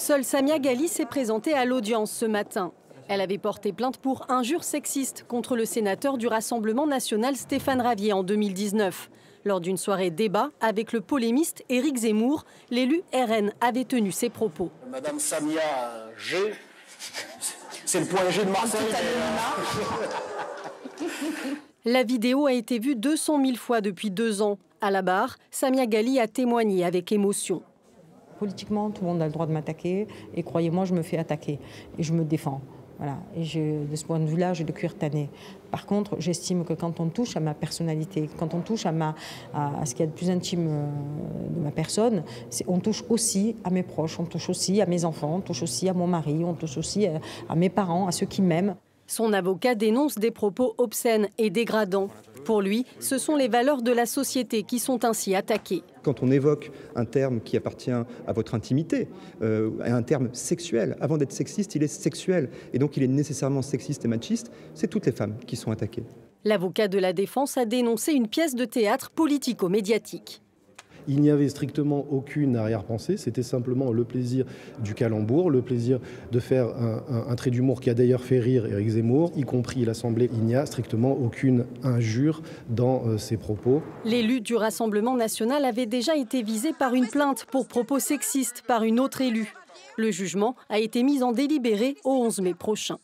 Seule Samia Gali s'est présentée à l'audience ce matin. Elle avait porté plainte pour injures sexistes contre le sénateur du Rassemblement national Stéphane Ravier en 2019. Lors d'une soirée débat avec le polémiste Éric Zemmour, l'élu RN avait tenu ses propos. Madame Samia G, c'est le point G de Marseille. La vidéo a été vue 200 000 fois depuis deux ans. À la barre, Samia Gali a témoigné avec émotion. Politiquement, tout le monde a le droit de m'attaquer et croyez-moi, je me fais attaquer et je me défends. Voilà. Et de ce point de vue-là, j'ai le cuir tanné. Par contre, j'estime que quand on touche à ma personnalité, quand on touche à, ce qu'il y a de plus intime euh, de ma personne, on touche aussi à mes proches, on touche aussi à mes enfants, on touche aussi à mon mari, on touche aussi à, à mes parents, à ceux qui m'aiment. Son avocat dénonce des propos obscènes et dégradants. Pour lui, ce sont les valeurs de la société qui sont ainsi attaquées. Quand on évoque un terme qui appartient à votre intimité, euh, un terme sexuel, avant d'être sexiste, il est sexuel. Et donc il est nécessairement sexiste et machiste. C'est toutes les femmes qui sont attaquées. L'avocat de la défense a dénoncé une pièce de théâtre politico-médiatique. Il n'y avait strictement aucune arrière-pensée, c'était simplement le plaisir du calembour, le plaisir de faire un, trait d'humour qui a d'ailleurs fait rire Éric Zemmour, y compris l'Assemblée. Il n'y a strictement aucune injure dans euh, ces propos. L'élu du Rassemblement national avait déjà été visé par une plainte pour propos sexistes par une autre élue. Le jugement a été mis en délibéré au 11 mai prochain.